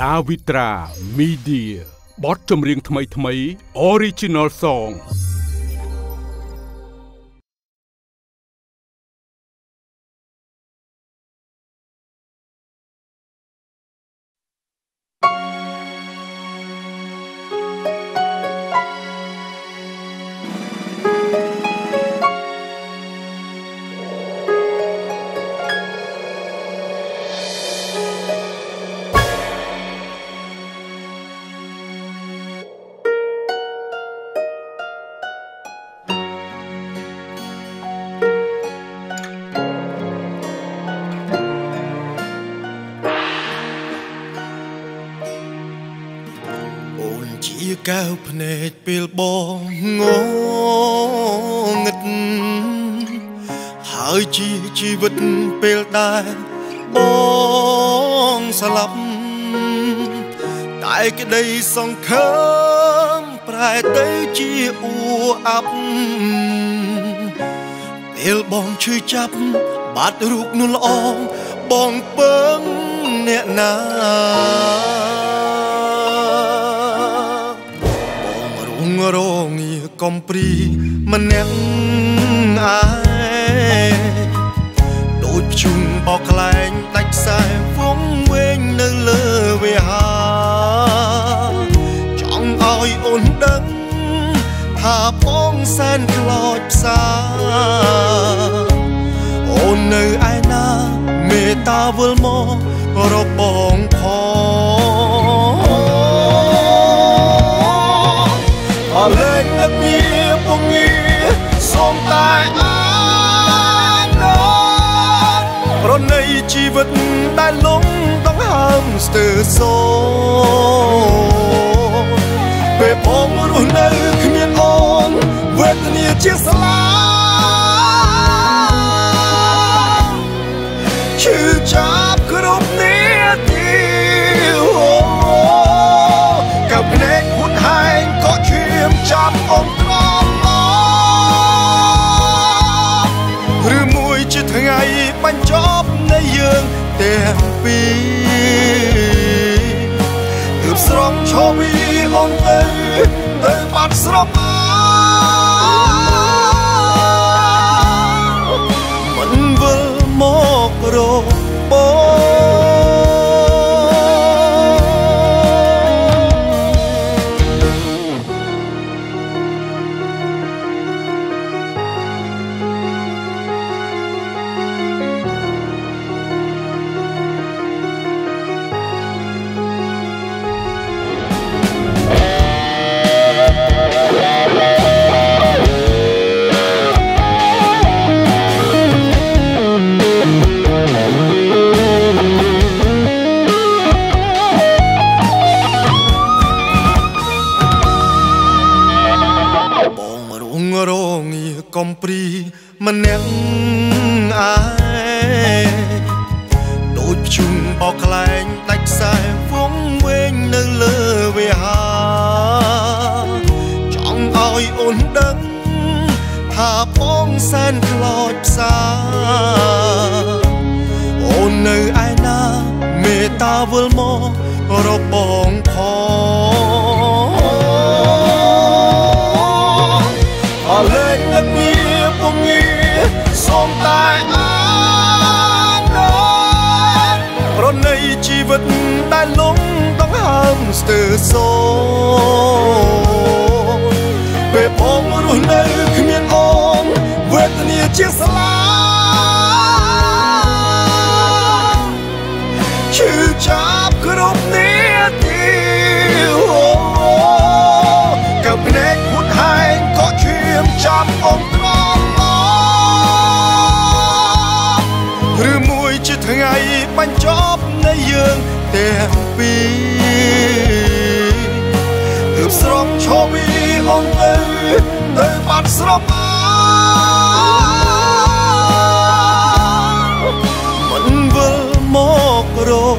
ដាវីត្រា Media បទចម្រៀងថ្មីថ្មី Original Song ជាកៅភ្នែកពេលបងងងឹតហើយជាជីវិតពេលដែលបងស្លាប់តែក្តីសង្ឃឹមប្រែទៅជាអួអាប់ពេលបងឈឺចាប់បាត់រូបនោះល្អបងពឹងអ្នកណា កំព្រីម្នាក់ឯងដូចជុំបោកខ្លែងដាច់ខ្សែវងវែងនៅលើវាហាចង់ឲ្យអូនដឹងថាបងសែនខ្លោចផ្សាអូននៅឯណាមេត្តាវិលមករកបងផង ជីវិតដែលលំដង្ហើមស្ទើរសូពេលបងរស់នៅគ្មានអូនវេទនាជាស្បញ្ចប់នៃយើងទាំងពីរទើបស្រងឈរវីអូនទៅទៅបាត់ស្រម កំព្រីម្នាក់ឯងដូចជុំបោកខ្លែងដាច់ខ្សែវងវែងនៅលើវាហាចង់ឲ្យអូនដឹងថាបងសែនខ្លោចផ្សាអូននៅឯណាមេត្តាវិលមករកបងផង លលំដង្ហើមស្ទើរសូពេលបងរស់នៅគ្មានអូនវេទនាជាស្លាប់ឈឺចាប់គ្រប់នាទីអូកៅភ្នែកហួតហែងក៏ឈាមចាប់អងត្រឡប់ឬមួយជាថ្ងៃបញ្ចប់នៃយើង ទាំងពីរទើបស្រងឈរវីអូនទៅទៅបាត់ស្រមអាមិនវិលមករក